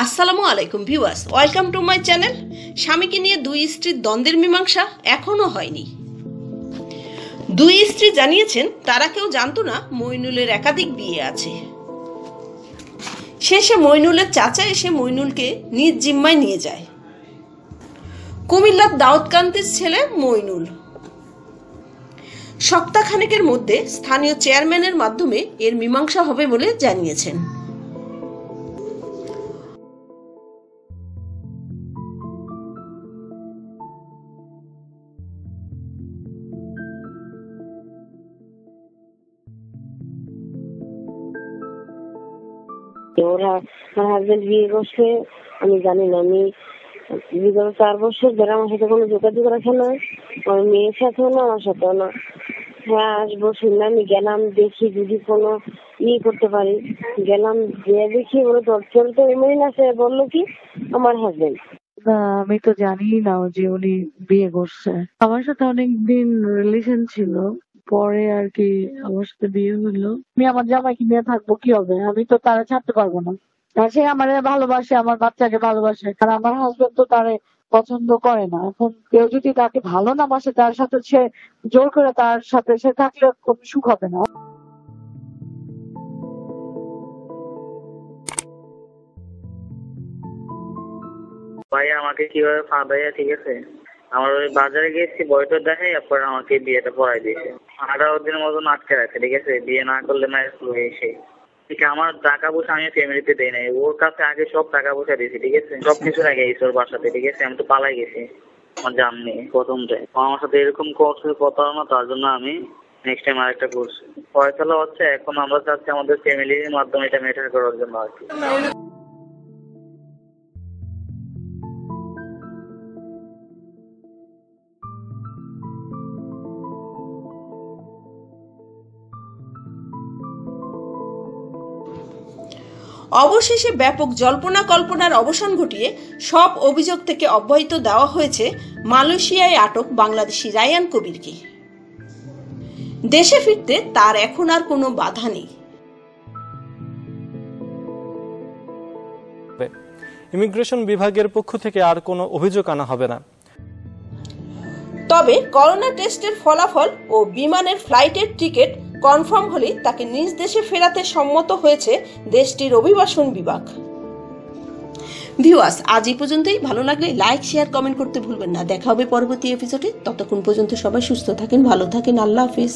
আসসালামু আলাইকুম viewers, welcome to my channel. স্বামীকে নিয়ে দুই স্ত্রীর দ্বন্দ্বের মীমাংসা এখনও হয়নি। দুই স্ত্রী জানিয়েছেন, তারা কেউ জানতো না মইনুলের একাধিক বিয়ে আছে। শেষে মইনুলের চাচা এসে মইনুলকে নিজ জিম্মায় নিয়ে যায়। কুমিল্লার দাউদকান্তির ছেলে মইনুল। সপ্তাহখানেকের মধ্যে স্থানীয় চেয়ারম্যানের মাধ্যমে এর মীমাংসা হবে বলে জানিয়েছেন। ওরা হাজবেন্ড বিয়ে করছে, আমি জানি না, আমি বিগত চার বছর ধরে আমার সাথে কোনো যোগাযোগ রাখে না, আমার মেয়ের সাথেও না, আমার সাথেও না। হ্যাঁ আসব শুনলাম আমি গেলাম দেখি যদি কোনো ইয়ে করতে পারি। গেলাম যে দেখি, বলে তোর তো এমনি না সে বলল কি, আমার হাজবেন্ড না, আমি তো জানি না যে উনি বিয়ে করছে। আমার সাথে অনেক দিন রিলেশন ছিল। পরে আর কি আমার সাথে বিয়ে হলো। আমি আমার জামাইকে নিয়ে থাকব, কি হবে? আমি তো তারা ছাড়তে পারব না। আর সে আমার ভালোবাসে, আমার বাচ্চাকে ভালোবাসে। আর আমার হাজবেন্ড তো তারে পছন্দ করে না। এখন কেউ যদি তাকে ভালো না বাসে, তার সাথে সে জোর করে তার সাথে সে থাকলে কোনো সুখ হবে না। ভাইয়া আমাকে কীভাবে ফাঁদাইয়া ঠিক আছে? আমার ওই বাজারে গেছি বইটা দেখে এরপর আমাকে বিয়েটা পড়াই দিয়েছে। আঠারো দিনের মতন আটকে রাখে, ঠিক আছে? বিয়ে না করলে মায়ের হয়ে এসে ঠিক আমার টাকা পয়সা আমি ফ্যামিলিতে দেই নাই। ওর কাছে আগে সব টাকা পয়সা দিয়েছি, ঠিক আছে? সব কিছু রেখে গেছি ওর বাসাতে, ঠিক আছে? আমি তো পালাই গেছি আমার জান নেই প্রথমটাই আমার সাথে এরকম করছে প্রতারণা তার জন্য আমি নেক্সট টাইম আরেকটা করছি। ফয়সলা হচ্ছে, এখন আমরা চাচ্ছি আমাদের ফ্যামিলির মাধ্যমে এটা মেটার করার জন্য আর কি। অবশেষে ব্যাপক জল্পনা কল্পনার অবসান ঘটিয়ে সব অভিযোগ থেকে অব্যাহত দেওয়া হয়েছে মালয়েশিয়ায় আটক বাংলাদেশি রায়ান কবিরকে। দেশে ফিরতে তার এখন আর কোনো বাধা নেই। ইমিগ্রেশন বিভাগের পক্ষ থেকে আর কোনো অভিযোগ আনা হবে না। তবে করোনা টেস্টের ফলাফল ও বিমানের ফ্লাইটের টিকিট কনফার্ম হলেই তাকে নিজ দেশে ফেরাতে সম্মত হয়েছে দেশটির অভিবাসন বিভাগ। ভিউয়ার্স, আজ এই পর্যন্তই। ভালো লাগলে লাইক, শেয়ার, কমেন্ট করতে ভুলবেন না। দেখা হবে পরবর্তী এপিসোডে ততক্ষণ পর্যন্ত সবাই সুস্থ থাকেন, ভালো থাকেন। আল্লাহ হাফিজ।